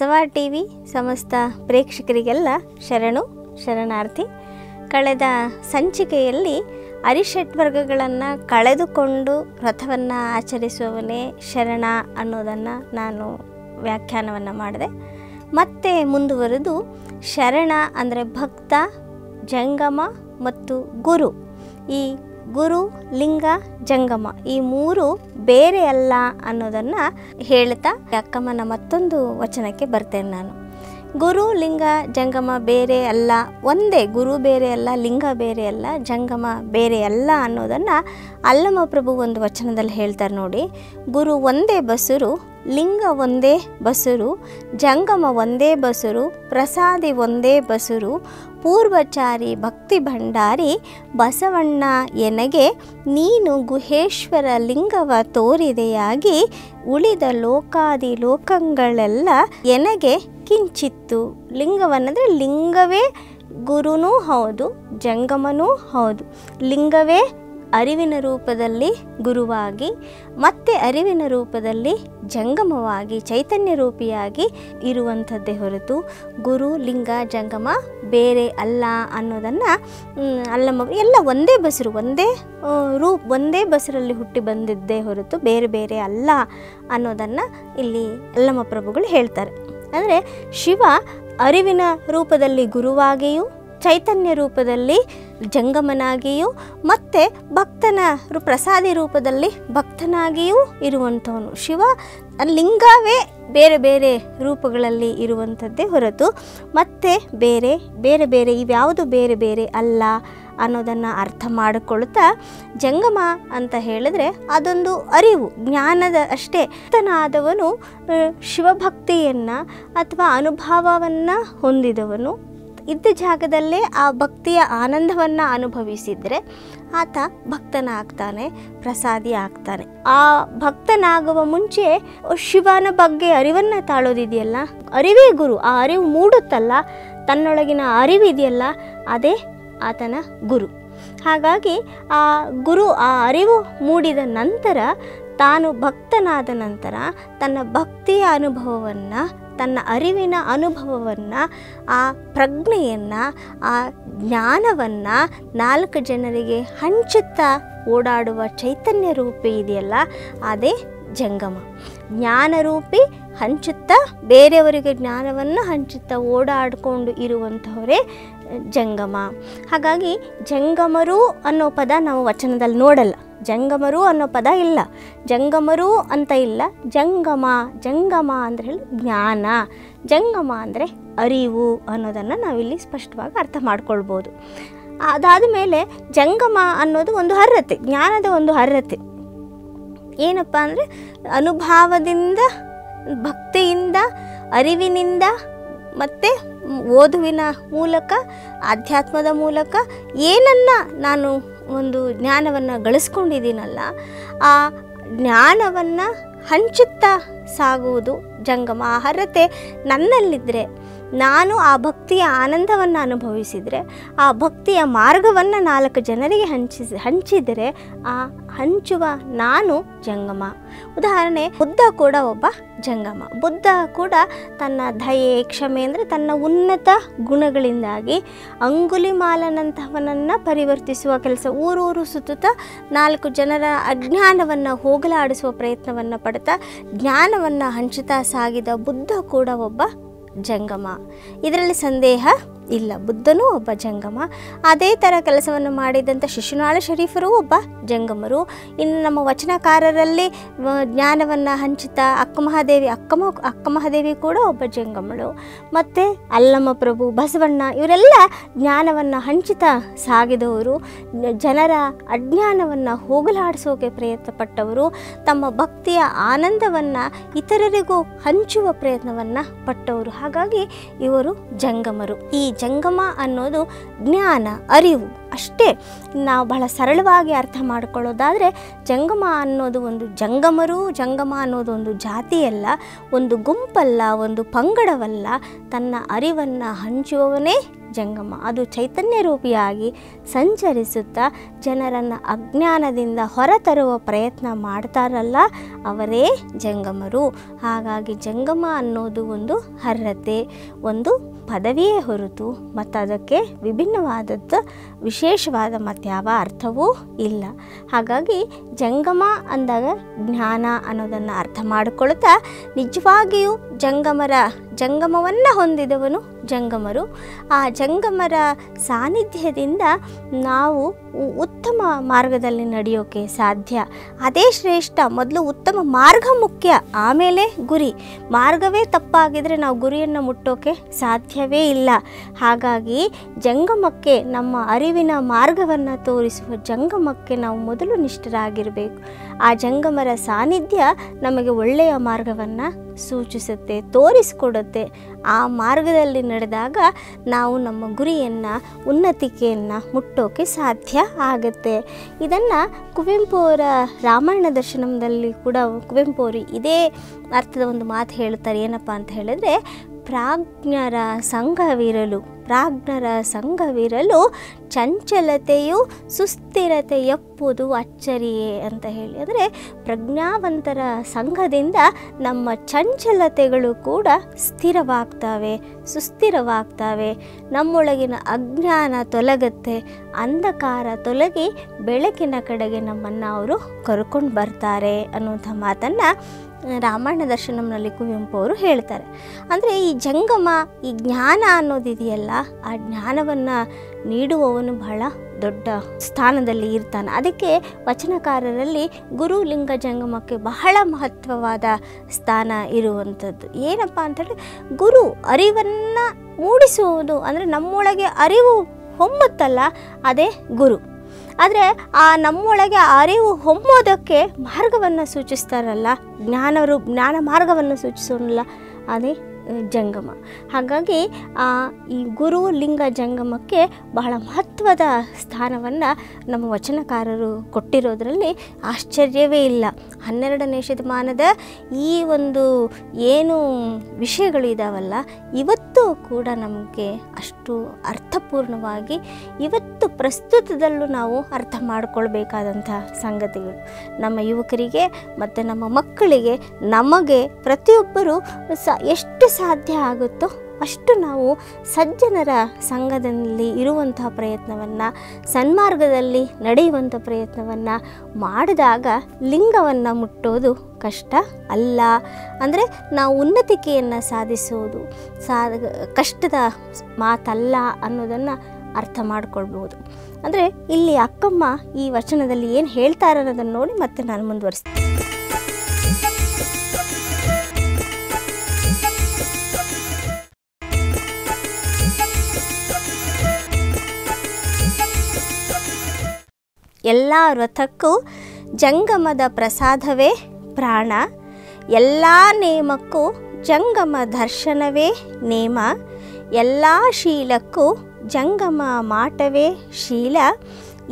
Basava T V ಸಮಸ್ತ ಪ್ರೇಕ್ಷಕರಿಗೆಲ್ಲ ಶರಣು, ಶರಣಾರ್ಥಿ. ಕಳೆದ ಸಂಚಿಕೆಯಲ್ಲಿ ಅರಿಷಟ್ ವರ್ಗಗಳನ್ನು ಕಳೆದುಕೊಂಡು ರಥವನ್ನು ಆಚರಿಸುವವನೇ ಶರಣ ಅನ್ನೋದನ್ನು ನಾನು ವ್ಯಾಖ್ಯಾನವನ್ನು ಮಾಡಿದೆ. ಮತ್ತೆ ಮುಂದುವರೆದು ಶರಣ ಅಂದರೆ ಭಕ್ತ, ಜಂಗಮ ಮತ್ತು ಗುರು. ಈ ಗುರು, ಲಿಂಗ, ಜಂಗಮ ಈ ಮೂರು ಬೇರೆ ಅಲ್ಲ ಅನ್ನೋದನ್ನು ಹೇಳ್ತಾ ಅಕ್ಕಮ್ಮನ ಮತ್ತೊಂದು ವಚನಕ್ಕೆ ಬರ್ತೇನೆ ನಾನು. ಗುರು, ಲಿಂಗ, ಜಂಗಮ ಬೇರೆ ಅಲ್ಲ, ಒಂದೇ ಗುರು ಬೇರೆ ಅಲ್ಲ, ಲಿಂಗ ಬೇರೆ ಅಲ್ಲ, ಜಂಗಮ ಬೇರೆ ಅಲ್ಲ ಅನ್ನೋದನ್ನು ಅಲ್ಲಮ ಪ್ರಭು ಒಂದು ವಚನದಲ್ಲಿ ಹೇಳ್ತಾರೆ ನೋಡಿ. ಗುರು ಒಂದೇ ಬಸುರು, ಲಿಂಗ ಒಂದೇ ಬಸುರು, ಜಂಗಮ ಒಂದೇ ಬಸುರು, ಪ್ರಸಾದಿ ಒಂದೇ ಬಸುರು ಪೂರ್ವಚಾರಿ ಭಕ್ತಿ ಭಂಡಾರಿ ಬಸವಣ್ಣ ಎನಗೆ, ನೀನು ಗುಹೇಶ್ವರ ಲಿಂಗವ ತೋರಿದೆಯಾಗಿ ಉಳಿದ ಲೋಕಾದಿ ಲೋಕಗಳೆಲ್ಲ ಎನಗೆ ಕಿಂಚಿತ್ತು. ಲಿಂಗವನ್ನಂದರೆ ಲಿಂಗವೇ ಗುರುನೂ ಹೌದು, ಜಂಗಮನೂ ಹೌದು. ಲಿಂಗವೇ ಅರಿವಿನ ರೂಪದಲ್ಲಿ ಗುರುವಾಗಿ, ಮತ್ತೆ ಅರಿವಿನ ರೂಪದಲ್ಲಿ ಜಂಗಮವಾಗಿ, ಚೈತನ್ಯ ರೂಪಿಯಾಗಿ ಇರುವಂಥದ್ದೇ ಹೊರತು ಗುರು, ಲಿಂಗ, ಜಂಗಮ ಬೇರೆ ಅಲ್ಲ ಅನ್ನೋದನ್ನು ಅಲ್ಲಮ್ಮ ಎಲ್ಲ ಒಂದೇ ಬಸರು, ಒಂದೇ ರೂಪ್ ಒಂದೇ ಬಸರಲ್ಲಿ ಹುಟ್ಟಿ ಬಂದಿದ್ದೇ ಹೊರತು ಬೇರೆ ಬೇರೆ ಅಲ್ಲ ಅನ್ನೋದನ್ನು ಇಲ್ಲಿ ಅಲ್ಲಮ್ಮ ಪ್ರಭುಗಳು ಹೇಳ್ತಾರೆ. ಅಂದರೆ ಶಿವ ಅರಿವಿನ ರೂಪದಲ್ಲಿ ಗುರುವಾಗಿಯೂ ಚೈತನ್ಯ ರೂಪದಲ್ಲಿ ಜಂಗಮನಾಗಿಯೂ ಮತ್ತು ಭಕ್ತನ ಪ್ರಸಾದಿ ರೂಪದಲ್ಲಿ ಭಕ್ತನಾಗಿಯೂ ಇರುವಂಥವನು. ಶಿವ ಲಿಂಗವೇ ಬೇರೆ ಬೇರೆ ರೂಪಗಳಲ್ಲಿ ಇರುವಂಥದ್ದೇ ಹೊರತು ಮತ್ತೆ ಬೇರೆ ಬೇರೆ ಬೇರೆ, ಇವ್ಯಾವುದು ಬೇರೆ ಬೇರೆ ಅಲ್ಲ ಅನ್ನೋದನ್ನು ಅರ್ಥ ಮಾಡಿಕೊಳ್ತಾ ಜಂಗಮ ಅಂತ ಹೇಳಿದ್ರೆ ಅದೊಂದು ಅರಿವು, ಜ್ಞಾನದ ಅಷ್ಟೇ. ಭಕ್ತನಾದವನು ಶಿವಭಕ್ತಿಯನ್ನು ಅಥವಾ ಅನುಭವವನ್ನು ಹೊಂದಿದವನು. ಇದ್ದ ಜಾಗದಲ್ಲೇ ಆ ಭಕ್ತಿಯ ಆನಂದವನ್ನು ಅನುಭವಿಸಿದರೆ ಆತ ಭಕ್ತನಾಗ್ತಾನೆ, ಪ್ರಸಾದಿ ಆಗ್ತಾನೆ. ಆ ಭಕ್ತನಾಗುವ ಮುಂಚೆ ಶಿವನ ಬಗ್ಗೆ ಅರಿವನ್ನು ತಾಳೋದಿದೆಯಲ್ಲ? ಅರಿವೇ ಗುರು, ಆ ಅರಿವು ಮೂಡುತ್ತಲ್ಲ? ತನ್ನೊಳಗಿನ ಅರಿವಿದೆಯಲ್ಲ? ಅದೇ ಆತನ ಗುರು. ಹಾಗಾಗಿ ಆ ಗುರು ಆ ಅರಿವು ಮೂಡಿದ ನಂತರ ತಾನು ಭಕ್ತನಾದ ನಂತರ ತನ್ನ ಭಕ್ತಿಯ ಅನುಭವವನ್ನು ತನ್ನ ಅರಿವಿನ ಅನುಭವವನ್ನು, ಆ ಪ್ರಜ್ಞೆಯನ್ನು, ಆ ಜ್ಞಾನವನ್ನು ನಾಲ್ಕು ಜನರಿಗೆ ಹಂಚುತ್ತಾ ಓಡಾಡುವ ಚೈತನ್ಯ ರೂಪಿ ಇದೆಯಲ್ಲ, ಅದೇ ಜಂಗಮ. ಜ್ಞಾನರೂಪಿ ಹಂಚುತ್ತಾ ಬೇರೆಯವರಿಗೆ ಜ್ಞಾನವನ್ನು ಹಂಚುತ್ತಾ ಓಡಾಡಿಕೊಂಡು ಇರುವಂಥವರೇ ಜಂಗಮ. ಹಾಗಾಗಿ ಜಂಗಮರು ಅನ್ನೋ ಪದ ನಾವು ವಚನದಲ್ಲಿ ನೋಡಲ್ಲ. ಜಂಗಮರು ಅನ್ನೋ ಪದ ಇಲ್ಲ. ಜಂಗಮರು ಅಂತ ಇಲ್ಲ. ಜಂಗಮ ಜಂಗಮ ಅಂದರೆ ಹೇಳಿ ಜ್ಞಾನ. ಜಂಗಮ ಅಂದರೆ ಅರಿವು ಅನ್ನೋದನ್ನು ನಾವಿಲ್ಲಿ ಸ್ಪಷ್ಟವಾಗಿ ಅರ್ಥ ಮಾಡ್ಕೊಳ್ಬೋದು. ಅದಾದ ಮೇಲೆ ಜಂಗಮ ಅನ್ನೋದು ಒಂದು ಅರ್ಹತೆ, ಜ್ಞಾನದ ಒಂದು ಅರ್ಹತೆ. ಏನಪ್ಪ ಅಂದರೆ ಅನುಭಾವದಿಂದ, ಭಕ್ತಿಯಿಂದ, ಅರಿವಿನಿಂದ ಮತ್ತು ಓದುವಿನ ಮೂಲಕ, ಆಧ್ಯಾತ್ಮದ ಮೂಲಕ ಏನನ್ನು ನಾನು ಒಂದು ಜ್ಞಾನವನ್ನು ಗಳಿಸ್ಕೊಂಡಿದ್ದೀನಲ್ಲ ಆ ಜ್ಞಾನವನ್ನು ಹಂಚುತ್ತಾ ಸಾಗುವುದು ಜಂಗಮ ಅರ್ಹತೆ ನನ್ನಲ್ಲಿದ್ದರೆ ನಾನು ಆ ಭಕ್ತಿಯ ಆನಂದವನ್ನು ಅನುಭವಿಸಿದರೆ, ಆ ಭಕ್ತಿಯ ಮಾರ್ಗವನ್ನು ನಾಲ್ಕು ಜನರಿಗೆ ಹಂಚಿಸಿ, ಹಂಚಿದರೆ ಆ ಹಂಚುವ ನಾನು ಜಂಗಮ. ಉದಾಹರಣೆ, ಬುದ್ಧ ಕೂಡ ಒಬ್ಬ ಜಂಗಮ. ಬುದ್ಧ ಕೂಡ ತನ್ನ ದಯೆ, ಕ್ಷಮೆ ಅಂದರೆ ತನ್ನ ಉನ್ನತ ಗುಣಗಳಿಂದಾಗಿ ಅಂಗುಲಿಮಾಲನಂತಹವನನ್ನು ಪರಿವರ್ತಿಸುವ ಕೆಲಸ, ಊರೂರು ಸುತ್ತುತ್ತಾ ನಾಲ್ಕು ಜನರ ಅಜ್ಞಾನವನ್ನು ಹೋಗಲಾಡಿಸುವ ಪ್ರಯತ್ನವನ್ನು ಪಡ್ತಾ, ಜ್ಞಾನವನ್ನು ಹಂಚುತ್ತಾ ಸಾಗಿದ ಬುದ್ಧ ಕೂಡ ಒಬ್ಬ ಜಂಗಮ. ಇದರಲ್ಲಿ ಸಂದೇಹ ಇಲ್ಲ, ಬುದ್ಧನೂ ಒಬ್ಬ ಜಂಗಮ. ಅದೇ ಥರ ಕೆಲಸವನ್ನು ಮಾಡಿದಂಥ ಶಿಶುನಾಳ ಶರೀಫರು ಒಬ್ಬ ಜಂಗಮರು. ಇನ್ನು ನಮ್ಮ ವಚನಕಾರರಲ್ಲಿ ಜ್ಞಾನವನ್ನು ಹಂಚಿತ ಅಕ್ಕ ಮಹಾದೇವಿ ಅಕ್ಕಮ ಮಹಾದೇವಿ ಕೂಡ ಒಬ್ಬ ಜಂಗಮಳು. ಮತ್ತು ಅಲ್ಲಮ್ಮ ಪ್ರಭು, ಬಸವಣ್ಣ, ಇವರೆಲ್ಲ ಜ್ಞಾನವನ್ನು ಹಂಚಿತ ಸಾಗಿದವರು. ಜನರ ಅಜ್ಞಾನವನ್ನು ಹೋಗಲಾಡಿಸೋಕೆ ಪ್ರಯತ್ನ ಪಟ್ಟವರು ತಮ್ಮ ಭಕ್ತಿಯ ಆನಂದವನ್ನು ಇತರರಿಗೂ ಹಂಚುವ ಪ್ರಯತ್ನವನ್ನು ಪಟ್ಟವರು. ಹಾಗಾಗಿ ಇವರು ಜಂಗಮರು. ಈ ಜಂಗಮ ಅನ್ನೋದು ಜ್ಞಾನ, ಅರಿವು ಅಷ್ಟೇ. ನಾವು ಬಹಳ ಸರಳವಾಗಿ ಅರ್ಥ ಮಾಡ್ಕೊಳ್ಳೋದಾದರೆ ಜಂಗಮ ಅನ್ನೋದು ಒಂದು ಜಂಗಮರು, ಜಂಗಮ ಅನ್ನೋದು ಒಂದು ಜಾತಿಯಲ್ಲ, ಒಂದು ಗುಂಪಲ್ಲ, ಒಂದು ಪಂಗಡವಲ್ಲ, ತನ್ನ ಅರಿವನ್ನು ಹಂಚುವವನೇ ಜಂಗಮ. ಅದು ಚೈತನ್ಯ ರೂಪಿಯಾಗಿ ಸಂಚರಿಸುತ್ತಾ ಜನರನ್ನು ಅಜ್ಞಾನದಿಂದ ಹೊರತರುವ ಪ್ರಯತ್ನ ಮಾಡ್ತಾರಲ್ಲ ಅವರೇ ಜಂಗಮರು. ಹಾಗಾಗಿ ಜಂಗಮ ಅನ್ನೋದು ಒಂದು ಅರ್ಹತೆ, ಒಂದು ಪದವಿಯೇ ಹೊರತು ಮತ್ತು ಅದಕ್ಕೆ ವಿಭಿನ್ನವಾದದ್ದು ವಿಶೇಷವಾದ ಮತ್ಯಾವ ಅರ್ಥವೂ ಇಲ್ಲ. ಹಾಗಾಗಿ ಜಂಗಮ ಅಂದಾಗ ಜ್ಞಾನ ಅನ್ನೋದನ್ನು ಅರ್ಥ ಮಾಡಿಕೊಳ್ತಾ ನಿಜವಾಗಿಯೂ ಜಂಗಮರ ಜಂಗಮವನ್ನು ಹೊಂದಿದವನು ಜಂಗಮರು. ಆ ಜಂಗಮರ ಸಾನ್ನಿಧ್ಯದಿಂದ ನಾವು ಉತ್ತಮ ಮಾರ್ಗದಲ್ಲಿ ನಡೆಯೋಕೆ ಸಾಧ್ಯ. ಅದೇ ಶ್ರೇಷ್ಠ, ಮೊದಲು ಉತ್ತಮ ಮಾರ್ಗ ಮುಖ್ಯ. ಆಮೇಲೆ ಗುರಿ. ಮಾರ್ಗವೇ ತಪ್ಪಾಗಿದ್ರೆ ನಾವು ಗುರಿಯನ್ನು ಮುಟ್ಟೋಕೆ ಸಾಧ್ಯವೇ ಇಲ್ಲ. ಹಾಗಾಗಿ ಜಂಗಮಕ್ಕೆ, ನಮ್ಮ ಅರಿವಿನ ಮಾರ್ಗವನ್ನು ತೋರಿಸುವ ಜಂಗಮಕ್ಕೆ ನಾವು ಮೊದಲು ನಿಷ್ಠರಾಗಿರಬೇಕು. ಆ ಜಂಗಮರ ಸಾನ್ನಿಧ್ಯ ನಮಗೆ ಒಳ್ಳೆಯ ಮಾರ್ಗವನ್ನು ಸೂಚಿಸುತ್ತೆ, ತೋರಿಸಿಕೊಡುತ್ತೆ. ಆ ಮಾರ್ಗದಲ್ಲಿ ನಡೆದಾಗ ನಾವು ನಮ್ಮ ಗುರಿಯನ್ನು, ಉನ್ನತಿಕೆಯನ್ನು ಮುಟ್ಟೋಕೆ ಸಾಧ್ಯ. ಆಗುತ್ತೆ. ಇದನ್ನು ಕುವೆಂಪು ಅವರ ರಾಮಾಯಣ ದರ್ಶನದಲ್ಲಿ ಕೂಡ ಕುವೆಂಪು ಅವರು ಇದೇ ಅರ್ಥದ ಒಂದು ಮಾತು ಹೇಳ್ತಾರೆ. ಏನಪ್ಪ ಅಂತ ಹೇಳಿದ್ರೆ, ಪ್ರಾಜ್ಞರ ಸಂಘವಿರಲು. ಪ್ರಾಜ್ಞರ ಸಂಘವಿರಲು ಚಂಚಲತೆಯು ಸುಸ್ಥಿರತೆ ಎಪ್ಪುದು ಅಚ್ಚರಿಯೇ ಅಂತ ಹೇಳಿ. ಅಂದರೆ ಪ್ರಜ್ಞಾವಂತರ ಸಂಘದಿಂದ ನಮ್ಮ ಚಂಚಲತೆಗಳು ಕೂಡ ಸ್ಥಿರವಾಗ್ತವೆ, ಸುಸ್ಥಿರವಾಗ್ತವೆ. ನಮ್ಮೊಳಗಿನ ಅಜ್ಞಾನ ತೊಲಗುತ್ತೆ, ಅಂಧಕಾರ ತೊಲಗಿ ಬೆಳಕಿನ ಕಡೆಗೆ ನಮ್ಮನ್ನು ಅವರು ಕರ್ಕೊಂಡು ಬರ್ತಾರೆ ಅನ್ನುವಂಥ ಮಾತನ್ನು ರಾಮಾಯಣ ದರ್ಶನಂನಲ್ಲಿ ಕುವೆಂಪು ಅವರು ಹೇಳ್ತಾರೆ. ಅಂದರೆ ಈ ಜಂಗಮ, ಈ ಜ್ಞಾನ ಅನ್ನೋದಿದೆಯಲ್ಲ, ಆ ಜ್ಞಾನವನ್ನು ನೀಡುವವನು ಬಹಳ ದೊಡ್ಡ ಸ್ಥಾನದಲ್ಲಿ ಇರ್ತಾನೆ. ಅದಕ್ಕೆ ವಚನಕಾರರಲ್ಲಿ ಗುರು ಲಿಂಗ ಜಂಗಮಕ್ಕೆ ಬಹಳ ಮಹತ್ವವಾದ ಸ್ಥಾನ ಇರುವಂಥದ್ದು. ಏನಪ್ಪ ಅಂತೇಳಿ ಗುರು ಅರಿವನ್ನು ಮೂಡಿಸುವುದು, ಅಂದರೆ ನಮ್ಮೊಳಗೆ ಅರಿವು ಹೊಮ್ಮುತ್ತಲ್ಲ, ಅದೇ ಗುರು. ಆದರೆ ಆ ನಮ್ಮೊಳಗೆ ಅರಿವು ಹೊಮ್ಮೋದಕ್ಕೆ ಮಾರ್ಗವನ್ನು ಸೂಚಿಸ್ತಾರಲ್ಲ. ಜ್ಞಾನರು ಜ್ಞಾನ ಮಾರ್ಗವನ್ನು ಸೂಚಿಸೋನಲ್ಲ ಅದೇ ಜಂಗಮ. ಹಾಗಾಗಿ ಆ, ಈ ಗುರು ಲಿಂಗ ಜಂಗಮಕ್ಕೆ ಬಹಳ ಮಹತ್ವದ ಸ್ಥಾನವನ್ನು ನಮ್ಮ ವಚನಕಾರರು ಕೊಟ್ಟಿರೋದರಲ್ಲಿ ಆಶ್ಚರ್ಯವೇ ಇಲ್ಲ. ಹನ್ನೆರಡನೇ ಶತಮಾನದ ಈ ಒಂದು ಏನು ವಿಷಯಗಳು ಇದಾವಲ್ಲ, ಇವತ್ತು ಕೂಡ ನಮಗೆ ಅಷ್ಟು ಅರ್ಥಪೂರ್ಣವಾಗಿ ಇವತ್ತು ಪ್ರಸ್ತುತದಲ್ಲೂ ನಾವು ಅರ್ಥ ಮಾಡಿಕೊಳ್ಬೇಕಾದಂಥ ಸಂಗತಿಗಳು. ನಮ್ಮ ಯುವಕರಿಗೆ ಮತ್ತು ನಮ್ಮ ಮಕ್ಕಳಿಗೆ ನಮಗೆ ಪ್ರತಿಯೊಬ್ಬರು ಸ ಎಷ್ಟು ಸಾಧ್ಯ ಆಗುತ್ತೋ ಅಷ್ಟು ನಾವು ಸಜ್ಜನರ ಸಂಘದಲ್ಲಿ ಇರುವಂತಹ ಪ್ರಯತ್ನವನ್ನು, ಸನ್ಮಾರ್ಗದಲ್ಲಿ ನಡೆಯುವಂಥ ಪ್ರಯತ್ನವನ್ನು ಮಾಡಿದಾಗ ಲಿಂಗವನ್ನು ಮುಟ್ಟೋದು ಕಷ್ಟ ಅಲ್ಲ. ಅಂದರೆ ನಾವು ಉನ್ನತಿಕೆಯನ್ನು ಸಾಧಿಸೋದು ಸಾ ಕಷ್ಟದ ಮಾತಲ್ಲ ಅನ್ನೋದನ್ನು ಅರ್ಥ ಮಾಡಿಕೊಳ್ಬೋದು. ಅಂದರೆ ಇಲ್ಲಿ ಅಕ್ಕಮ್ಮ ಈ ವಚನದಲ್ಲಿ ಏನು ಹೇಳ್ತಾರೆ ಅನ್ನೋದನ್ನು ನೋಡಿ ಮತ್ತೆ ನಾನು ಮುಂದುವರಿಸ್ತೀನಿ. ಎಲ್ಲ ವ್ರತಕ್ಕೂ ಜಂಗಮದ ಪ್ರಸಾದವೇ ಪ್ರಾಣ. ಎಲ್ಲ ನೇಮಕ್ಕೂ ಜಂಗಮ ದರ್ಶನವೇ ನೇಮ. ಎಲ್ಲ ಶೀಲಕ್ಕೂ ಜಂಗಮ ಮಾಟವೇ ಶೀಲ.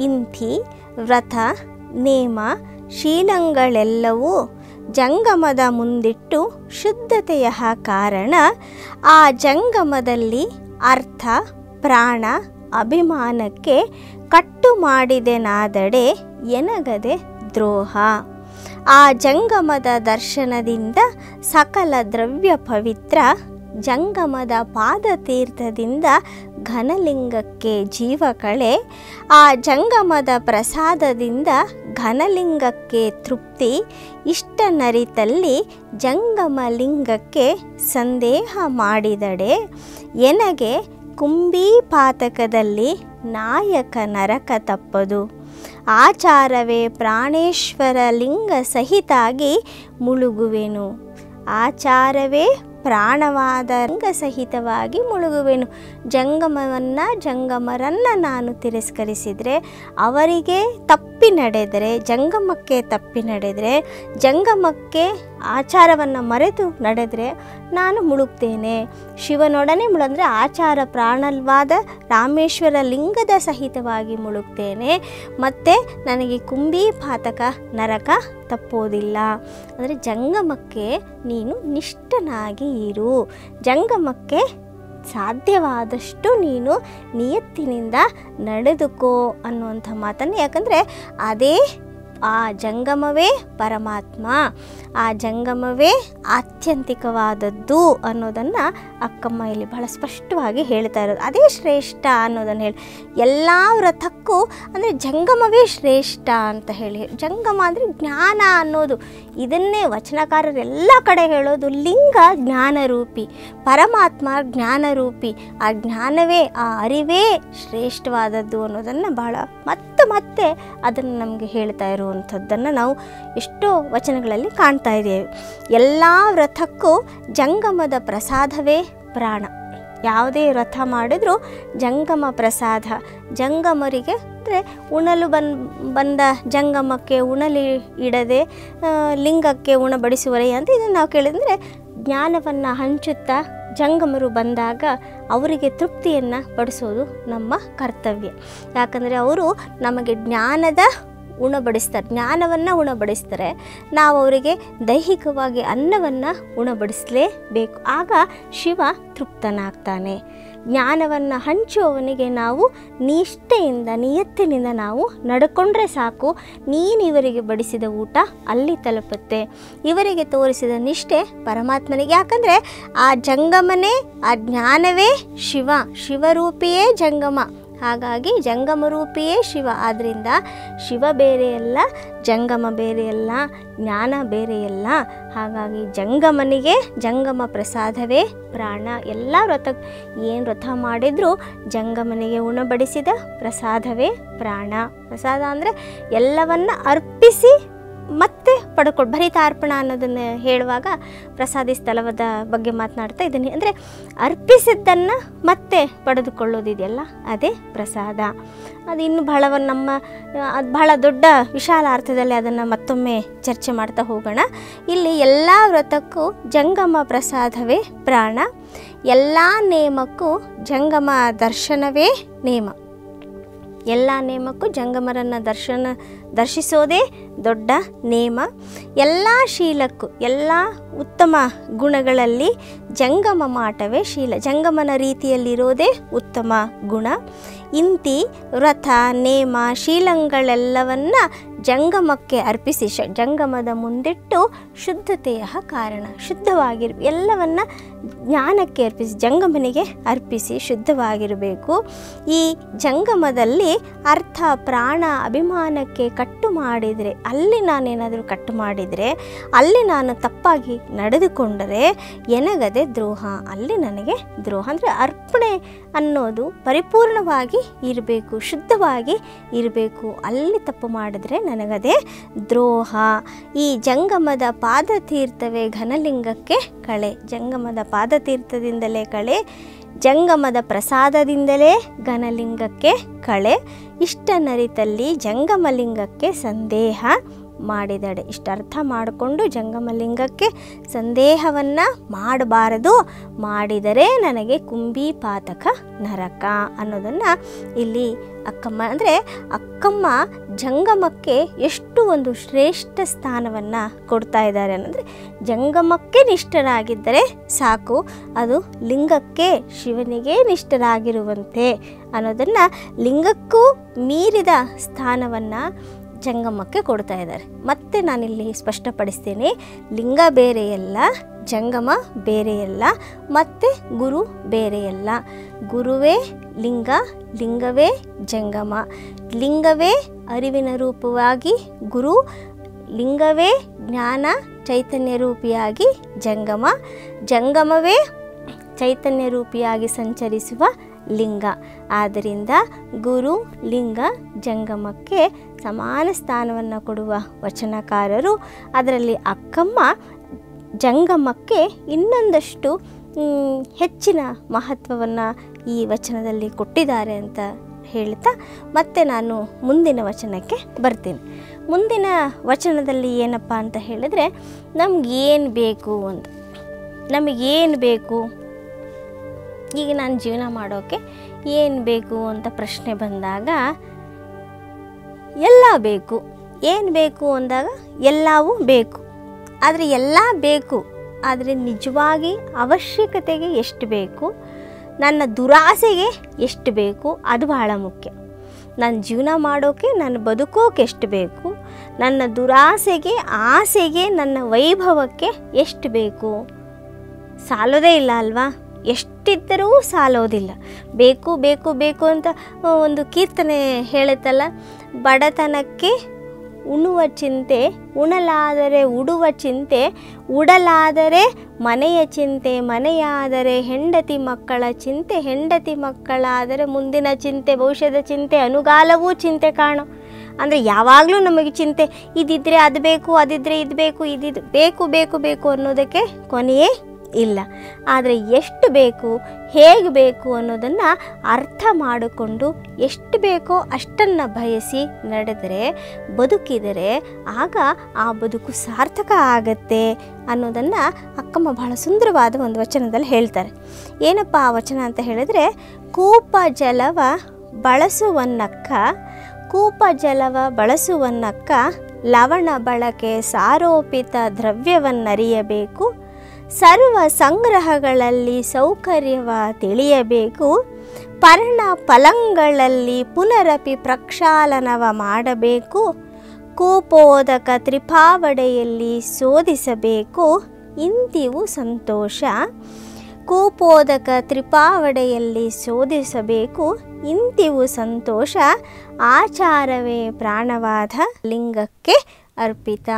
ಇಂಥಿ, ವ್ರತ, ನೇಮ, ಶೀಲಂಗಳೆಲ್ಲವೂ ಜಂಗಮದ ಮುಂದಿಟ್ಟು ಶುದ್ಧತೆಯ ಕಾರಣ. ಆ ಜಂಗಮದಲ್ಲಿ ಅರ್ಥ, ಪ್ರಾಣ, ಅಭಿಮಾನಕ್ಕೆ ಕಟ್ಟು ಮಾಡಿದೆನಾದಡೆ ಎನಗದೆ ದ್ರೋಹ. ಆ ಜಂಗಮದ ದರ್ಶನದಿಂದ ಸಕಲ ದ್ರವ್ಯ ಪವಿತ್ರ ಜಂಗಮದ ಪಾದತೀರ್ಥದಿಂದ ಘನಲಿಂಗಕ್ಕೆ ಜೀವ ಕಳೆ ಆ ಜಂಗಮದ ಪ್ರಸಾದದಿಂದ ಘನಲಿಂಗಕ್ಕೆ ತೃಪ್ತಿ. ಇಷ್ಟ ನರಿತಲ್ಲಿ ಜಂಗಮಲಿಂಗಕ್ಕೆ ಸಂದೇಹ ಮಾಡಿದಡೆ ಎನಗೆ ಕುಂಭೀಪಾತಕದಲ್ಲಿ ನಾಯಕ ನರಕ ತಪ್ಪದು. ಆಚಾರವೇ ಪ್ರಾಣೇಶ್ವರ ಲಿಂಗ ಸಹಿತಾಗಿ ಮುಳುಗುವೆನು. ಆಚಾರವೇ ಪ್ರಾಣವಾದ ಲಿಂಗ ಸಹಿತವಾಗಿ ಮುಳುಗುವೆನು. ಜಂಗಮವನ್ನು ಜಂಗಮರನ್ನು ನಾನು ತಿರಸ್ಕರಿಸಿದರೆ ಅವರಿಗೆ ತಪ್ಪಿ ನಡೆದರೆ, ಜಂಗಮಕ್ಕೆ ತಪ್ಪಿ ನಡೆದರೆ, ಜಂಗಮಕ್ಕೆ ಆಚಾರವನ್ನು ಮರೆತು ನಡೆದರೆ ನಾನು ಮುಳುಗ್ತೇನೆ. ಶಿವನೊಡನೆ ಮುಳಂದರೆ ಆಚಾರ ಪ್ರಾಣಲ್ವಾದ ರಾಮೇಶ್ವರ ಲಿಂಗದ ಸಹಿತವಾಗಿ ಮುಳುಗ್ತೇನೆ. ಮತ್ತು ನನಗೆ ಕುಂಬಿ ಪಾತಕ ನರಕ ತಪ್ಪೋದಿಲ್ಲ. ಅಂದರೆ ಜಂಗಮಕ್ಕೆ ನೀನು ನಿಷ್ಠನಾಗಿ ಇರು. ಜಂಗಮಕ್ಕೆ ಸಾಧ್ಯವಾದಷ್ಟು ನೀನು ನಿಯತ್ತಿನಿಂದ ನಡೆದುಕೋ ಅನ್ನುವಂಥ ಮಾತನ್ನು. ಯಾಕಂದರೆ ಅದೇ ಆ ಜಂಗಮವೇ ಪರಮಾತ್ಮ. ಆ ಜಂಗಮವೇ ಆತ್ಯಂತಿಕವಾದದ್ದು ಅನ್ನೋದನ್ನು ಅಕ್ಕಮ್ಮ ಇಲ್ಲಿ ಬಹಳ ಸ್ಪಷ್ಟವಾಗಿ ಹೇಳ್ತಾ ಇರೋದು. ಅದೇ ಶ್ರೇಷ್ಠ ಅನ್ನೋದನ್ನು ಹೇಳಿ. ಎಲ್ಲ ವ್ರತಕ್ಕೂ ಅಂದರೆ ಜಂಗಮವೇ ಶ್ರೇಷ್ಠ ಅಂತ ಹೇಳಿ. ಜಂಗಮ ಅಂದರೆ ಜ್ಞಾನ ಅನ್ನೋದು. ಇದನ್ನೇ ವಚನಕಾರರು ಎಲ್ಲ ಕಡೆ ಹೇಳೋದು ಲಿಂಗ ಜ್ಞಾನರೂಪಿ, ಪರಮಾತ್ಮ ಜ್ಞಾನರೂಪಿ. ಆ ಜ್ಞಾನವೇ, ಆ ಅರಿವೇ ಶ್ರೇಷ್ಠವಾದದ್ದು ಅನ್ನೋದನ್ನು ಬಹಳ ಮತ್ತೆ ಮತ್ತೆ ಅದನ್ನು ನಮಗೆ ಹೇಳ್ತಾ ಇರುವಂಥದ್ದನ್ನು ನಾವು ಎಷ್ಟೋ ವಚನಗಳಲ್ಲಿ ಕಾಣ್ತಾ ಇದ್ದೇವೆ ಎಲ್ಲ ವ್ರತಕ್ಕೂ ಜಂಗಮದ ಪ್ರಸಾದವೇ ಪ್ರಾಣ. ಯಾವುದೇ ವ್ರತ ಮಾಡಿದ್ರೂ ಜಂಗಮ ಪ್ರಸಾದ. ಜಂಗಮರಿಗೆ ಅಂದರೆ ಉಣಲು ಬನ್ ಬಂದ ಜಂಗಮಕ್ಕೆ ಉಣಲಿ ಇಡದೆ ಲಿಂಗಕ್ಕೆ ಉಣಬಡಿಸುವರೆ ಅಂತ ಇದನ್ನು ನಾವು ಕೇಳಿದ್ರೆ ಜ್ಞಾನವನ್ನು ಹಂಚುತ್ತಾ ಜಂಗಮರು ಬಂದಾಗ ಅವರಿಗೆ ತೃಪ್ತಿಯನ್ನು ಪಡಿಸೋದು ನಮ್ಮ ಕರ್ತವ್ಯ. ಯಾಕಂದರೆ ಅವರು ನಮಗೆ ಜ್ಞಾನದ ಉಣಬಡಿಸ್ತಾರೆ, ಜ್ಞಾನವನ್ನು ಉಣಬಡಿಸ್ತಾರೆ. ನಾವು ಅವರಿಗೆ ದೈಹಿಕವಾಗಿ ಅನ್ನವನ್ನು ಉಣಬಡಿಸಲೇಬೇಕು. ಆಗ ಶಿವ ತೃಪ್ತನಾಗ್ತಾನೆ. ಜ್ಞಾನವನ್ನು ಹಂಚುವವನಿಗೆ ನಾವು ನಿಷ್ಠೆಯಿಂದ, ನಿಯತ್ತಿನಿಂದ ನಾವು ನಡ್ಕೊಂಡ್ರೆ ಸಾಕು. ನೀನು ಇವರಿಗೆ ಬಡಿಸಿದ ಊಟ ಅಲ್ಲಿ ತಲುಪುತ್ತೆ. ಇವರಿಗೆ ತೋರಿಸಿದ ನಿಷ್ಠೆ ಪರಮಾತ್ಮನಿಗೆ. ಯಾಕಂದರೆ ಆ ಜಂಗಮನೇ, ಆ ಜ್ಞಾನವೇ ಶಿವ. ಶಿವರೂಪಿಯೇ ಜಂಗಮ. ಹಾಗಾಗಿ ಜಂಗಮ ರೂಪಿಯೇ ಶಿವ. ಆದ್ದರಿಂದ ಶಿವ ಬೇರೆಯಲ್ಲ ಜಂಗಮ ಬೇರೆಯಲ್ಲ ಜ್ಞಾನ ಬೇರೆಯಲ್ಲ ಹಾಗಾಗಿ ಜಂಗಮನಿಗೆ ಜಂಗಮ ಪ್ರಸಾದವೇ ಪ್ರಾಣ. ಎಲ್ಲ ವ್ರತ, ಏನು ವ್ರತ ಮಾಡಿದರೂ ಜಂಗಮನಿಗೆ ಉಣಬಡಿಸಿದ ಪ್ರಸಾದವೇ ಪ್ರಾಣ. ಪ್ರಸಾದ ಅಂದರೆ ಎಲ್ಲವನ್ನು ಅರ್ಪಿಸಿ ಮತ್ತೆ ಪಡ್ಕೊಳ್ ಭರಿತಾರ್ಪಣ ಅನ್ನೋದನ್ನು ಹೇಳುವಾಗ ಪ್ರಸಾದಿ ಸ್ಥಳವದ ಬಗ್ಗೆ ಮಾತನಾಡ್ತಾ ಇದ್ದೀನಿ. ಅಂದರೆ ಅರ್ಪಿಸಿದ್ದನ್ನು ಮತ್ತೆ ಪಡೆದುಕೊಳ್ಳೋದಿದೆಯಲ್ಲ, ಅದೇ ಪ್ರಸಾದ. ಅದು ಇನ್ನು ಬಹಳ ನಮ್ಮ, ಅದು ಬಹಳ ದೊಡ್ಡ ವಿಶಾಲ ಅರ್ಥದಲ್ಲಿ ಅದನ್ನು ಮತ್ತೊಮ್ಮೆ ಚರ್ಚೆ ಮಾಡ್ತಾ ಹೋಗೋಣ. ಇಲ್ಲಿ ಎಲ್ಲ ವ್ರತಕ್ಕೂ ಜಂಗಮ ಪ್ರಸಾದವೇ ಪ್ರಾಣ. ಎಲ್ಲ ನೇಮಕ್ಕೂ ಜಂಗಮ ದರ್ಶನವೇ ನೇಮ. ಎಲ್ಲ ನೇಮಕ್ಕೂ ಜಂಗಮರನ್ನ ದರ್ಶನ ದರ್ಶಿಸೋದೇ ದೊಡ್ಡ ನೇಮ. ಎಲ್ಲ ಶೀಲಕ್ಕೂ, ಎಲ್ಲ ಉತ್ತಮ ಗುಣಗಳಲ್ಲಿ ಜಂಗಮ ಮಾಟವೇ ಶೀಲ. ಜಂಗಮನ ರೀತಿಯಲ್ಲಿರೋದೇ ಉತ್ತಮ ಗುಣ. ಇಂತಿ ವ್ರತ ನೇಮ, ಶೀಲಂಗಳೆಲ್ಲವನ್ನ ಜಂಗಮಕ್ಕೆ ಅರ್ಪಿಸಿ ಶ ಜಂಗಮದ ಮುಂದಿಟ್ಟು ಶುದ್ಧತೆಯ ಕಾರಣ. ಶುದ್ಧವಾಗಿರ್, ಎಲ್ಲವನ್ನು ಜ್ಞಾನಕ್ಕೆ ಅರ್ಪಿಸಿ, ಜಂಗಮನಿಗೆ ಅರ್ಪಿಸಿ ಶುದ್ಧವಾಗಿರಬೇಕು. ಈ ಜಂಗಮದಲ್ಲಿ ಅರ್ಥ, ಪ್ರಾಣ, ಅಭಿಮಾನಕ್ಕೆ ಕಟ್ಟು ಮಾಡಿದರೆ, ಅಲ್ಲಿ ನಾನೇನಾದರೂ ಕಟ್ಟು ಮಾಡಿದರೆ, ಅಲ್ಲಿ ನಾನು ತಪ್ಪಾಗಿ ನಡೆದುಕೊಂಡರೆ ಎನಗದೆ ದ್ರೋಹ. ಅಲ್ಲಿ ನನಗೆ ದ್ರೋಹ ಅಂದರೆ ಅರ್ಪಣೆ ಅನ್ನೋದು ಪರಿಪೂರ್ಣವಾಗಿ ಇರಬೇಕು, ಶುದ್ಧವಾಗಿ ಇರಬೇಕು. ಅಲ್ಲಿ ತಪ್ಪು ಮಾಡಿದ್ರೆ ನನಗದೇ ದ್ರೋಹ. ಈ ಜಂಗಮದ ಪಾದತೀರ್ಥವೇ ಘನಲಿಂಗಕ್ಕೆ ಕಳೆ. ಜಂಗಮದ ಪಾದತೀರ್ಥದಿಂದಲೇ ಕಳೆ, ಜಂಗಮದ ಪ್ರಸಾದದಿಂದಲೇ ಘನಲಿಂಗಕ್ಕೆ ಕಳೆ. ಇಷ್ಟನರಿತಲ್ಲಿ ಜಂಗಮಲಿಂಗಕ್ಕೆ ಸಂದೇಹ. ಮಾಡಿದಡೆ. ಇಷ್ಟರ್ಥ ಮಾಡಿಕೊಂಡು ಜಂಗಮಲಿಂಗಕ್ಕೆ ಸಂದೇಹವನ್ನು ಮಾಡಬಾರದು. ಮಾಡಿದರೆ ನನಗೆ ಕುಂಬಿ ಪಾತಕ ನರಕ ಅನ್ನೋದನ್ನು ಇಲ್ಲಿ ಅಕ್ಕಮ್ಮ, ಅಂದರೆ ಅಕ್ಕಮ್ಮ ಜಂಗಮಕ್ಕೆ ಎಷ್ಟು ಒಂದು ಶ್ರೇಷ್ಠ ಸ್ಥಾನವನ್ನು ಕೊಡ್ತಾ ಇದ್ದಾರೆ ಅನ್ನೋದ್ರೆ ಜಂಗಮಕ್ಕೆ ನಿಷ್ಠರಾಗಿದ್ದರೆ ಸಾಕು, ಅದು ಲಿಂಗಕ್ಕೆ ಶಿವನಿಗೆ ನಿಷ್ಠರಾಗಿರುವಂತೆ ಅನ್ನೋದನ್ನು ಲಿಂಗಕ್ಕೂ ಮೀರಿದ ಸ್ಥಾನವನ್ನು ಜಂಗಮಕ್ಕೆ ಕೊಡ್ತಾ ಇದ್ದಾರೆ. ಮತ್ತೆ ನಾನಿಲ್ಲಿ ಸ್ಪಷ್ಟಪಡಿಸ್ತೇನೆ, ಲಿಂಗ ಬೇರೆಯಲ್ಲ ಜಂಗಮ ಬೇರೆಯಲ್ಲ ಮತ್ತು ಗುರು ಬೇರೆಯಲ್ಲ ಗುರುವೇ ಲಿಂಗ, ಲಿಂಗವೇ ಜಂಗಮ. ಲಿಂಗವೇ ಅರಿವಿನ ರೂಪವಾಗಿ ಗುರು, ಲಿಂಗವೇ ಜ್ಞಾನ ಚೈತನ್ಯ ರೂಪಿಯಾಗಿ ಜಂಗಮ, ಜಂಗಮವೇ ಚೈತನ್ಯ ರೂಪಿಯಾಗಿ ಸಂಚರಿಸುವ ಲಿಂಗ. ಆದ್ದರಿಂದ ಗುರು ಲಿಂಗ ಜಂಗಮಕ್ಕೆ ಸಮಾನ ಸ್ಥಾನವನ್ನು ಕೊಡುವ ವಚನಕಾರರು. ಅದರಲ್ಲಿ ಅಕ್ಕಮ್ಮ ಜಂಗಮಕ್ಕೆ ಇನ್ನೊಂದಷ್ಟು ಹೆಚ್ಚಿನ ಮಹತ್ವವನ್ನು ಈ ವಚನದಲ್ಲಿ ಕೊಟ್ಟಿದ್ದಾರೆ ಅಂತ ಹೇಳ್ತಾ ಮತ್ತೆ ನಾನು ಮುಂದಿನ ವಚನಕ್ಕೆ ಬರ್ತೀನಿ. ಮುಂದಿನ ವಚನದಲ್ಲಿ ಏನಪ್ಪ ಅಂತ ಹೇಳಿದ್ರೆ ಏನು ಬೇಕು ಅಂತ. ನಮಗೇನು ಬೇಕು? ಈಗ ನಾನು ಜೀವನ ಮಾಡೋಕ್ಕೆ ಏನು ಬೇಕು ಅಂತ ಪ್ರಶ್ನೆ ಬಂದಾಗ, ಎಲ್ಲ ಬೇಕು. ಏನು ಬೇಕು ಅಂದಾಗ ಎಲ್ಲವೂ ಬೇಕು. ಆದರೆ ಎಲ್ಲ ಬೇಕು, ಆದರೆ ನಿಜವಾಗಿ ಅವಶ್ಯಕತೆಗೆ ಎಷ್ಟು ಬೇಕು, ನನ್ನ ದುರಾಸೆಗೆ ಎಷ್ಟು ಬೇಕು, ಅದು ಬಹಳ ಮುಖ್ಯ. ನನ್ನ ಜೀವನ ಮಾಡೋಕ್ಕೆ ನನ್ನ ಬದುಕೋಕೆ ಎಷ್ಟು ಬೇಕು, ನನ್ನ ದುರಾಸೆಗೆ, ಆಸೆಗೆ, ನನ್ನ ವೈಭವಕ್ಕೆ ಎಷ್ಟು ಬೇಕು? ಸಾಲೋದೇ ಇಲ್ಲ ಅಲ್ವಾ? ಎಷ್ಟಿದ್ದರೂ ಸಾಲೋದಿಲ್ಲ. ಬೇಕು ಬೇಕು ಬೇಕು ಅಂತ ಒಂದು ಕೀರ್ತನೆ ಹೇಳುತ್ತಲ್ಲ, ಬಡತನಕ್ಕೆ ಉಣ್ಣುವ ಚಿಂತೆ, ಉಣಲಾದರೆ ಉಡುವ ಚಿಂತೆ, ಉಡಲಾದರೆ ಮನೆಯ ಚಿಂತೆ, ಮನೆಯಾದರೆ ಹೆಂಡತಿ ಮಕ್ಕಳ ಚಿಂತೆ, ಹೆಂಡತಿ ಮಕ್ಕಳಾದರೆ ಮುಂದಿನ ಚಿಂತೆ, ಭವಿಷ್ಯದ ಚಿಂತೆ, ಅನುಗಾಲವೂ ಚಿಂತೆ ಕಾಣೋ. ಅಂದರೆ ಯಾವಾಗಲೂ ನಮಗೆ ಚಿಂತೆ ಇದಿದ್ದರೆ ಅದು ಬೇಕು ಅದಿದ್ದರೆ ಇದು ಬೇಕು, ಇದಿದು ಬೇಕು ಬೇಕು ಬೇಕು ಅನ್ನೋದಕ್ಕೆ ಕೊನೆಯೇ ಇಲ್ಲ. ಆದರೆ ಎಷ್ಟು ಬೇಕು, ಹೇಗೆ ಬೇಕು ಅನ್ನೋದನ್ನು ಅರ್ಥ ಮಾಡಿಕೊಂಡು ಎಷ್ಟು ಬೇಕೋ ಅಷ್ಟನ್ನು ಬಯಸಿ ನಡೆದರೆ, ಬದುಕಿದರೆ ಆಗ ಆ ಬದುಕು ಸಾರ್ಥಕ ಆಗತ್ತೆ ಅನ್ನೋದನ್ನು ಅಕ್ಕಮ್ಮ ಬಹಳ ಸುಂದರವಾದ ಒಂದು ವಚನದಲ್ಲಿ ಹೇಳ್ತಾರೆ. ಏನಪ್ಪ ಆ ವಚನ ಅಂತ ಹೇಳಿದರೆ, ಕೂಪ ಜಲವ ಬಳಸುವನ್ನಕ್ಕ, ಕೂಪ ಜಲವ ಬಳಸುವನ್ನಕ್ಕ, ಲವಣ ಬಳಕೆ ಸಾರೋಪಿತ ದ್ರವ್ಯವನ್ನರಿಯಬೇಕು ಸರ್ವ ಸಂಗ್ರಹಗಳಲ್ಲಿ ಸೌಕರ್ಯವ ತಿಳಿಯಬೇಕು. ಪರ್ಣ ಫಲಂಗಳಲ್ಲಿ ಪುನರಪಿ ಪ್ರಕ್ಷಾಲನವ ಮಾಡಬೇಕು. ಕೂಪೋದಕ ತ್ರಿಪಾವಡೆಯಲ್ಲಿ ಶೋಧಿಸಬೇಕು ಇಂತಿವು ಸಂತೋಷ. ಕೂಪೋದಕ ತ್ರಿಪಾವಡೆಯಲ್ಲಿ ಶೋಧಿಸಬೇಕು ಇಂತಿವು ಸಂತೋಷ. ಆಚಾರವೇ ಪ್ರಾಣವಾದ ಲಿಂಗಕ್ಕೆ ಅರ್ಪಿತ.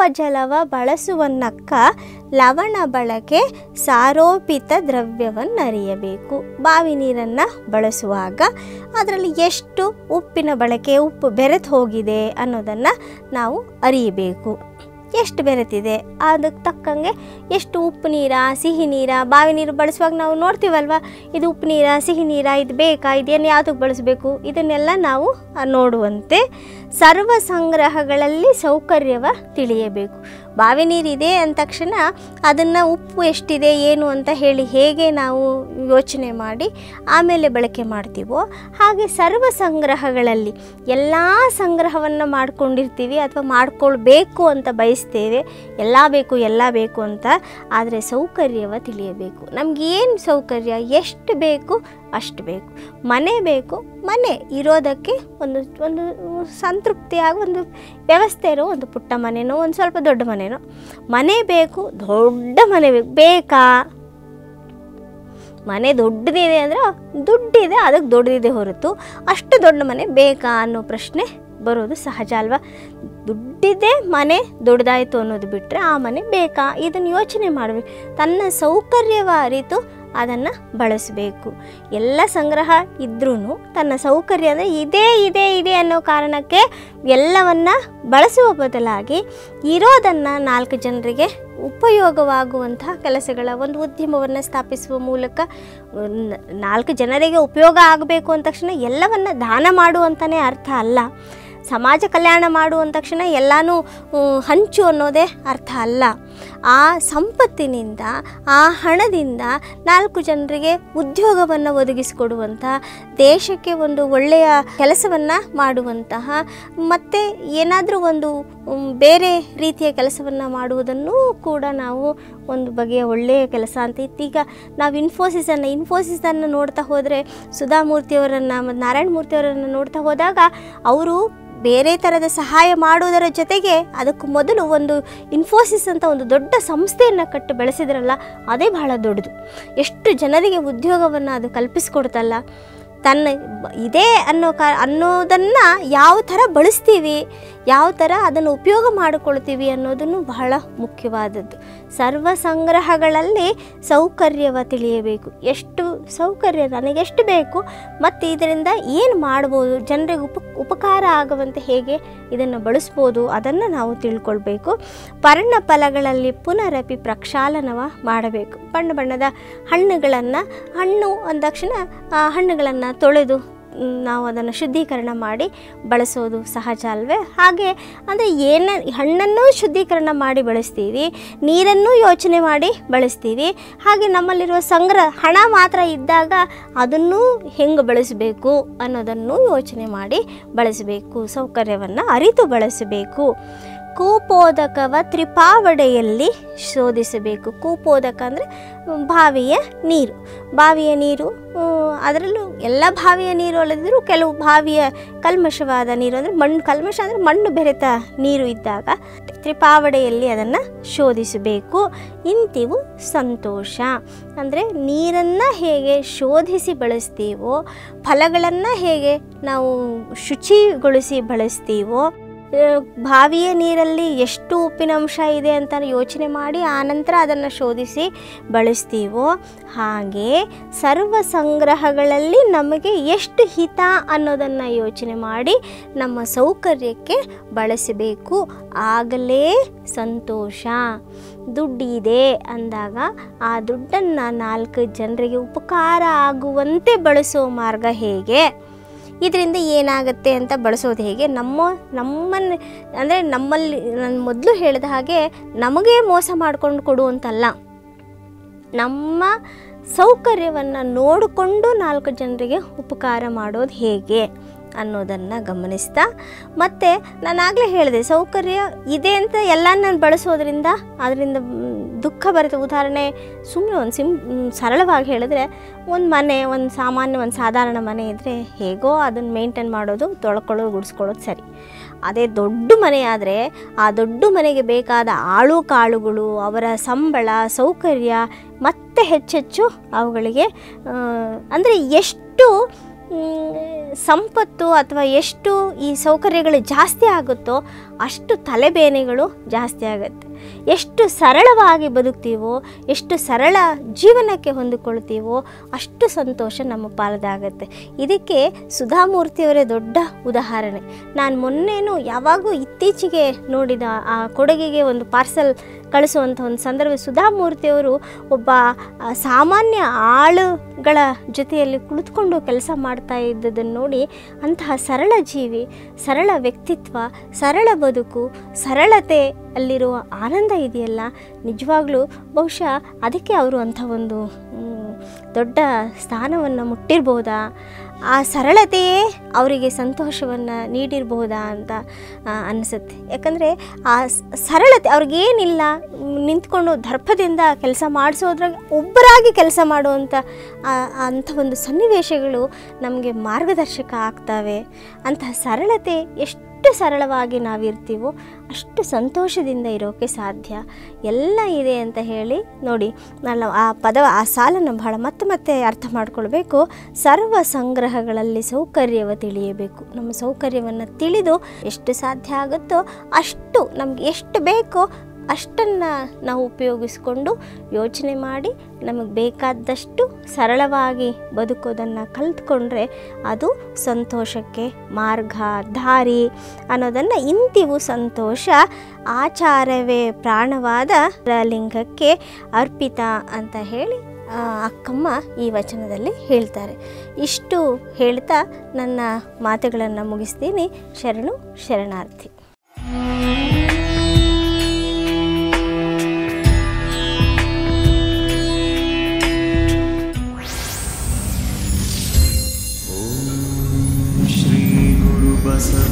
ಕೂಪಜಲವ ಬಳಸುವನ್ನಕ್ಕ ಲವಣ ಬಳಕೆ ಸಾರೋಪಿತ ದ್ರವ್ಯವನ್ನರಿಯಬೇಕು. ಬಾವಿ ನೀರನ್ನು ಬಳಸುವಾಗ ಅದರಲ್ಲಿ ಎಷ್ಟು ಉಪ್ಪಿನ ಬಳಕೆ ಉಪ್ಪು ಬೆರೆತು ಹೋಗಿದೆ ಅನ್ನೋದನ್ನು ನಾವು ಅರಿಯಬೇಕು. ಎಷ್ಟು ಬೆರೆತಿದೆ. ಅದಕ್ಕೆ ತಕ್ಕಂಗೆ ಎಷ್ಟು ಉಪ್ಪು ನೀರ, ಸಿಹಿ ನೀರ, ಬಾವಿ ನೀರು ಬಳಸುವಾಗ ನಾವು ನೋಡ್ತೀವಲ್ವ? ಇದು ಉಪ್ಪು ನೀರ, ಸಿಹಿ ನೀರ, ಇದು ಬೇಕಾ, ಇದೇನು ಯಾವುದಕ್ಕೆ ಬಳಸಬೇಕು? ಇದನ್ನೆಲ್ಲ ನಾವು ನೋಡುವಂತೆ ಸರ್ವ ಸಂಗ್ರಹಗಳಲ್ಲಿ ಸೌಕರ್ಯವ ತಿಳಿಯಬೇಕು. ಬಾವಿ ನೀರಿದೆ ಅಂದ ತಕ್ಷಣ ಅದನ್ನು ಉಪ್ಪು ಎಷ್ಟಿದೆ, ಏನು ಅಂತ ಹೇಳಿ ಹೇಗೆ ನಾವು ಯೋಚನೆ ಮಾಡಿ ಆಮೇಲೆ ಬಳಕೆ ಮಾಡ್ತೀವೋ ಹಾಗೆ ಸರ್ವ ಸಂಗ್ರಹಗಳಲ್ಲಿ ಎಲ್ಲ ಸಂಗ್ರಹವನ್ನು ಮಾಡ್ಕೊಂಡಿರ್ತೀವಿ ಅಥವಾ ಮಾಡ್ಕೊಳ್ಬೇಕು ಅಂತ ಬಯಸ್ತೇವೆ. ಎಲ್ಲ ಬೇಕು ಎಲ್ಲ ಬೇಕು ಅಂತ. ಆದರೆ ಸೌಕರ್ಯವ ತಿಳಿಯಬೇಕು. ನಮಗೇನು ಸೌಕರ್ಯ? ಎಷ್ಟು ಬೇಕು? ಅಷ್ಟು ಬೇಕು. ಮನೆ ಬೇಕು, ಮನೆ ಇರೋದಕ್ಕೆ ಒಂದು ಒಂದು ಸಂತೃಪ್ತಿಯಾಗಿ ಒಂದು ವ್ಯವಸ್ಥೆ ಇರೋ ಒಂದು ಪುಟ್ಟ ಮನೆನೋ, ಒಂದು ಸ್ವಲ್ಪ ದೊಡ್ಡ ಮನೆನೋ. ಮನೆ ಬೇಕು, ದೊಡ್ಡ ಮನೆ ಬೇಕು. ಬೇಕಾ? ಮನೆ ದೊಡ್ಡದಿದೆ ಅಂದರೆ ದುಡ್ಡಿದೆ, ಅದಕ್ಕೆ ದೊಡ್ಡದಿದೆ ಹೊರತು ಅಷ್ಟು ದೊಡ್ಡ ಮನೆ ಬೇಕಾ ಅನ್ನೋ ಪ್ರಶ್ನೆ ಬರೋದು ಸಹಜ ಅಲ್ವಾ? ದುಡ್ಡಿದೆ, ಮನೆ ದೊಡ್ಡದಾಯಿತು ಅನ್ನೋದು ಬಿಟ್ಟರೆ ಆ ಮನೆ ಬೇಕಾ? ಇದನ್ನು ಯೋಚನೆ ಮಾಡಬೇಕು. ತನ್ನ ಸೌಕರ್ಯವ ಅರಿತು ಅದನ್ನು ಬಳಸಬೇಕು. ಎಲ್ಲ ಸಂಗ್ರಹ ಇದ್ರೂ ತನ್ನ ಸೌಕರ್ಯ ಅಂದರೆ ಇದೇ, ಇದೆ ಇದೆ ಅನ್ನೋ ಕಾರಣಕ್ಕೆ ಎಲ್ಲವನ್ನ ಬಳಸುವ ಬದಲಾಗಿ ಇರೋದನ್ನು ನಾಲ್ಕು ಜನರಿಗೆ ಉಪಯೋಗವಾಗುವಂತಹ ಕೆಲಸಗಳ ಒಂದು ಉದ್ಯಮವನ್ನು ಸ್ಥಾಪಿಸುವ ಮೂಲಕ ನಾಲ್ಕು ಜನರಿಗೆ ಉಪಯೋಗ ಆಗಬೇಕು ಅಂದ ತಕ್ಷಣ ಎಲ್ಲವನ್ನು ದಾನ ಮಾಡು ಅಂತಲೇ ಅರ್ಥ ಅಲ್ಲ. ಸಮಾಜ ಕಲ್ಯಾಣ ಮಾಡು ತಕ್ಷಣ ಎಲ್ಲನೂ ಹಂಚು ಅನ್ನೋದೇ ಅರ್ಥ ಅಲ್ಲ. ಆ ಸಂಪತ್ತಿನಿಂದ, ಆ ಹಣದಿಂದ ನಾಲ್ಕು ಜನರಿಗೆ ಉದ್ಯೋಗವನ್ನು ಒದಗಿಸಿಕೊಡುವಂಥ, ದೇಶಕ್ಕೆ ಒಂದು ಒಳ್ಳೆಯ ಕೆಲಸವನ್ನು ಮಾಡುವಂತಹ, ಮತ್ತು ಏನಾದರೂ ಒಂದು ಬೇರೆ ರೀತಿಯ ಕೆಲಸವನ್ನು ಮಾಡುವುದನ್ನು ಕೂಡ ನಾವು ಒಂದು ಬಗೆಯ ಒಳ್ಳೆಯ ಕೆಲಸ ಅಂತ ಈಗ ನಾವು ಇನ್ಫೋಸಿಸನ್ನು ಇನ್ಫೋಸಿಸನ್ನು ನೋಡ್ತಾ ಹೋದರೆ ಸುಧಾಮೂರ್ತಿಯವರನ್ನು ಮತ್ತು ನಾರಾಯಣ ಮೂರ್ತಿಯವರನ್ನು ನೋಡ್ತಾ ಹೋದಾಗ ಅವರು ಬೇರೆ ಥರದ ಸಹಾಯ ಮಾಡುವುದರ ಜೊತೆಗೆ ಅದಕ್ಕೂ ಮೊದಲು ಒಂದು ಇನ್ಫೋಸಿಸ್ ಅಂತ ಒಂದು ದೊಡ್ಡ ಸಂಸ್ಥೆಯನ್ನು ಕಟ್ಟಿ ಬೆಳೆಸಿದ್ರಲ್ಲ, ಅದೇ ಬಹಳ ದೊಡ್ಡದು. ಎಷ್ಟು ಜನರಿಗೆ ಉದ್ಯೋಗವನ್ನು ಅದು ಕಲ್ಪಿಸ್ಕೊಡ್ತಲ್ಲ, ತನ್ನ ಇದೇ ಅನ್ನೋ ಕಾ, ಅನ್ನೋದನ್ನು ಯಾವ ಥರ ಬಳಸ್ತೀವಿ ಯಾವ ಥರ ಅದನ್ನು ಉಪಯೋಗ ಮಾಡಿಕೊಳ್ತೀವಿ ಅನ್ನೋದನ್ನು ಬಹಳ ಮುಖ್ಯವಾದದ್ದು. ಸರ್ವ ಸಂಗ್ರಹಗಳಲ್ಲಿ ಸೌಕರ್ಯವ ತಿಳಿಯಬೇಕು. ಎಷ್ಟು ಸೌಕರ್ಯ ನನಗೆಷ್ಟು ಬೇಕು, ಮತ್ತು ಇದರಿಂದ ಏನು ಮಾಡ್ಬೋದು, ಜನರಿಗೆ ಉಪ, ಉಪಕಾರ ಆಗುವಂತೆ ಹೇಗೆ ಇದನ್ನು ಬಳಸ್ಬೋದು, ಅದನ್ನು ನಾವು ತಿಳ್ಕೊಳ್ಬೇಕು. ಪರ್ಣ ಫಲಗಳಲ್ಲಿ ಪುನರಪಿ ಪ್ರಕ್ಷಾಲನವ ಮಾಡಬೇಕು. ಬಣ್ಣ ಬಣ್ಣದ ಹಣ್ಣುಗಳನ್ನು, ಹಣ್ಣು ಅಂದ ತಕ್ಷಣ ಹಣ್ಣುಗಳನ್ನು ತೊಳೆದು ನಾವು ಅದನ್ನು ಶುದ್ಧೀಕರಣ ಮಾಡಿ ಬಳಸೋದು ಸಹಜ ಅಲ್ವೇ? ಹಾಗೆ ಅಂದರೆ ಏನ ಹಣ್ಣನ್ನು ಶುದ್ಧೀಕರಣ ಮಾಡಿ ಬಳಸ್ತೀವಿ, ನೀರನ್ನು ಯೋಚನೆ ಮಾಡಿ ಬಳಸ್ತೀವಿ, ಹಾಗೆ ನಮ್ಮಲ್ಲಿರುವ ಸಂಗ್ರಹ ಹಣ ಮಾತ್ರ ಇದ್ದಾಗ ಅದನ್ನು ಹೆಂಗೆ ಬಳಸಬೇಕು ಅನ್ನೋದನ್ನು ಯೋಚನೆ ಮಾಡಿ ಬಳಸಬೇಕು, ಸೌಕರ್ಯವನ್ನು ಅರಿತು ಬಳಸಬೇಕು. ಕೂಪೋದಕವ ತ್ರಿಪಾವಡೆಯಲ್ಲಿ ಶೋಧಿಸಬೇಕು. ಕೂಪೋದಕ ಅಂದರೆ ಬಾವಿಯ ನೀರು. ಬಾವಿಯ ನೀರು ಅದರಲ್ಲೂ ಎಲ್ಲ ಬಾವಿಯ ನೀರು ಅಲ್ಲದಿದ್ದರೂ ಕೆಲವು ಬಾವಿಯ ಕಲ್ಮಶವಾದ ನೀರು ಅಂದರೆ ಮಣ್ಣು, ಕಲ್ಮಶ ಅಂದರೆ ಮಣ್ಣು ಬೆರೆತ ನೀರು ಇದ್ದಾಗ ತ್ರಿಪಾವಡೆಯಲ್ಲಿ ಅದನ್ನು ಶೋಧಿಸಬೇಕು. ಇಂತಿವು ಸಂತೋಷ. ಅಂದರೆ ನೀರನ್ನು ಹೇಗೆ ಶೋಧಿಸಿ ಬಳಸ್ತೀವೋ, ಫಲಗಳನ್ನು ಹೇಗೆ ನಾವು ಶುಚಿಗೊಳಿಸಿ ಬಳಸ್ತೀವೋ ಬಾವಿಯ ನೀರಲ್ಲಿ ಎಷ್ಟು ಉಪ್ಪಿನಂಶ ಇದೆ ಅಂತ ಯೋಚನೆ ಮಾಡಿ ಆನಂತರ ಅದನ್ನು ಶೋಧಿಸಿ ಬಳಸ್ತೀವೋ ಹಾಗೆ ಸರ್ವ ಸಂಗ್ರಹಗಳಲ್ಲಿ ನಮಗೆ ಎಷ್ಟು ಹಿತ ಅನ್ನೋದನ್ನು ಯೋಚನೆ ಮಾಡಿ ನಮ್ಮ ಸೌಕರ್ಯಕ್ಕೆ ಬಳಸಬೇಕು. ಆಗಲೇ ಸಂತೋಷ. ದುಡ್ಡಿದೆ ಅಂದಾಗ ಆ ದುಡ್ಡನ್ನು ನಾಲ್ಕು ಜನರಿಗೆ ಉಪಕಾರ ಆಗುವಂತೆ ಬಳಸೋ ಮಾರ್ಗ ಹೇಗೆ? ಇದರಿಂದ ಏನಾಗುತ್ತೆ ಅಂತ ಬಳಸೋದು ಹೇಗೆ? ನಮ್ಮ ನಮ್ಮನ್ನು ಅಂದರೆ ನಮ್ಮಲ್ಲಿ, ನಾನು ಮೊದಲು ಹೇಳಿದ ಹಾಗೆ ನಮಗೆ ಮೋಸ ಮಾಡ್ಕೊಂಡು ಕೊಡುವಂತಲ್ಲ. ನಮ್ಮ ಸೌಕರ್ಯವನ್ನು ನೋಡಿಕೊಂಡು ನಾಲ್ಕು ಜನರಿಗೆ ಉಪಕಾರ ಮಾಡೋದು ಹೇಗೆ? ಅನ್ನೋದನ್ನು ಗಮನಿಸ್ತಾ, ಮತ್ತು ನಾನಾಗಲೇ ಹೇಳಿದೆ, ಸೌಕರ್ಯ ಇದೆ ಅಂತ ಎಲ್ಲ ನಾನು ಬಳಸೋದ್ರಿಂದ ಅದರಿಂದ ದುಃಖ ಬರುತ್ತೆ. ಉದಾಹರಣೆ ಸುಮ್ಮನೆ ಒಂದು ಸಿಂ ಸರಳವಾಗಿ ಹೇಳಿದ್ರೆ, ಒಂದು ಮನೆ, ಒಂದು ಸಾಮಾನ್ಯ, ಒಂದು ಸಾಧಾರಣ ಮನೆ ಇದ್ದರೆ ಹೇಗೋ ಅದನ್ನು ಮೇಂಟೈನ್ ಮಾಡೋದು, ತೊಳ್ಕೊಳ್ಳೋದು, ಗುಡಿಸ್ಕೊಳ್ಳೋದು ಸರಿ. ಅದೇ ದೊಡ್ಡ ಮನೆ ಆದರೆ, ಆ ದೊಡ್ಡ ಮನೆಗೆ ಬೇಕಾದ ಆಳು ಕಾಳುಗಳು, ಅವರ ಸಂಬಳ, ಸೌಕರ್ಯ, ಮತ್ತೆ ಹೆಚ್ಚೆಚ್ಚು ಅವುಗಳಿಗೆ ಅಂದರೆ ಎಷ್ಟು ಸಂಪತ್ತು ಅಥವಾ ಎಷ್ಟು ಈ ಸೌಕರ್ಯಗಳು ಜಾಸ್ತಿ ಆಗುತ್ತೋ ಅಷ್ಟು ತಲೆಬೇನೆಗಳು ಜಾಸ್ತಿ ಆಗುತ್ತೆ. ಎಷ್ಟು ಸರಳವಾಗಿ ಬದುಕ್ತೀವೋ, ಎಷ್ಟು ಸರಳ ಜೀವನಕ್ಕೆ ಹೊಂದಿಕೊಳ್ತೀವೋ ಅಷ್ಟು ಸಂತೋಷ ನಮ್ಮ ಪಾಲದಾಗತ್ತೆ ಇದಕ್ಕೆ ಸುಧಾಮೂರ್ತಿಯವರೇ ದೊಡ್ಡ ಉದಾಹರಣೆ. ನಾನು ಮೊನ್ನೆನೂ ಯಾವಾಗೂ ಇತ್ತೀಚೆಗೆ ನೋಡಿದ ಆ ಕೊಡಗಿಗೆ ಒಂದು ಪಾರ್ಸಲ್ ಕಳಿಸುವಂಥ ಒಂದು ಸಂದರ್ಭ ಸುಧಾಮೂರ್ತಿಯವರು ಒಬ್ಬ ಸಾಮಾನ್ಯ ಆಳುಗಳ ಜೊತೆಯಲ್ಲಿ ಕುಳಿತುಕೊಂಡು ಕೆಲಸ ಮಾಡ್ತಾ ಇದ್ದದನ್ನು ನೋಡಿ ಅಂತಹ ಸರಳ ಜೀವಿ, ಸರಳ ವ್ಯಕ್ತಿತ್ವ, ಸರಳ ಬದುಕು, ಸರಳತೆ ಅಲ್ಲಿರುವ ಆನಂದ ಇದೆಯಲ್ಲ? ನಿಜವಾಗ್ಲೂ ಬಹುಶಃ ಅದಕ್ಕೆ ಅವರು ಅಂಥ ಒಂದು ದೊಡ್ಡ ಸ್ಥಾನವನ್ನು ಮುಟ್ಟಿರ್ಬೋದಾ? ಆ ಸರಳತೆಯೇ ಅವರಿಗೆ ಸಂತೋಷವನ್ನು ನೀಡಿರಬಹುದಾ ಅಂತ ಅನ್ನಿಸುತ್ತೆ ಯಾಕಂದರೆ ಆ ಸರಳತೆ ಅವ್ರಿಗೇನಿಲ್ಲ, ನಿಂತ್ಕೊಂಡು ದರ್ಪದಿಂದ ಕೆಲಸ ಮಾಡಿಸೋದ್ರಾಗ ಒಬ್ಬರಾಗಿ ಕೆಲಸ ಮಾಡುವಂಥ ಅಂಥ ಒಂದು ಸನ್ನಿವೇಶಗಳು ನಮಗೆ ಮಾರ್ಗದರ್ಶಕ ಆಗ್ತವೆ. ಅಂತಹ ಸರಳತೆ ಎಷ್ಟು ಸರಳವಾಗಿ ನಾವಿರ್ತೀವೋ, ಅಷ್ಟು ಸಂತೋಷದಿಂದ ಇರೋಕ್ಕೆ ಸಾಧ್ಯ. ಎಲ್ಲ ಇದೆ ಅಂತ ಹೇಳಿ ನೋಡಿ ನಾನು ಆ ಪದ ಆ ಸಾಲನ್ನು ಬಹಳ ಮತ್ತೆ ಮತ್ತೆ ಅರ್ಥ ಮಾಡ್ಕೊಳ್ಬೇಕು. ಸರ್ವ ಸಂಗ್ರಹಗಳಲ್ಲಿ ಸೌಕರ್ಯವ ತಿಳಿಯಬೇಕು. ನಮ್ಮ ಸೌಕರ್ಯವನ್ನು ತಿಳಿದು ಎಷ್ಟು ಸಾಧ್ಯ ಆಗುತ್ತೋ ಅಷ್ಟು ನಮ್ಗೆ ಎಷ್ಟು ಬೇಕೋ ಅಷ್ಟನ್ನು ನಾವು ಉಪಯೋಗಿಸ್ಕೊಂಡು ಯೋಚನೆ ಮಾಡಿ ನಮಗೆ ಬೇಕಾದಷ್ಟು ಸರಳವಾಗಿ ಬದುಕೋದನ್ನು ಕಲ್ತ್ಕೊಂಡ್ರೆ ಅದು ಸಂತೋಷಕ್ಕೆ ಮಾರ್ಗ, ದಾರಿ ಅನ್ನೋದನ್ನು ಇಂತಿವು ಸಂತೋಷ, ಆಚಾರವೇ ಪ್ರಾಣವಾದ ಲಿಂಗಕ್ಕೆ ಅರ್ಪಿತ ಅಂತ ಹೇಳಿ ಅಕ್ಕಮ್ಮ ಈ ವಚನದಲ್ಲಿ ಹೇಳ್ತಾರೆ. ಇಷ್ಟು ಹೇಳ್ತಾ ನನ್ನ ಮಾತುಗಳನ್ನು ಮುಗಿಸ್ತೀನಿ. ಶರಣು, ಶರಣಾರ್ಥಿ. Johnson.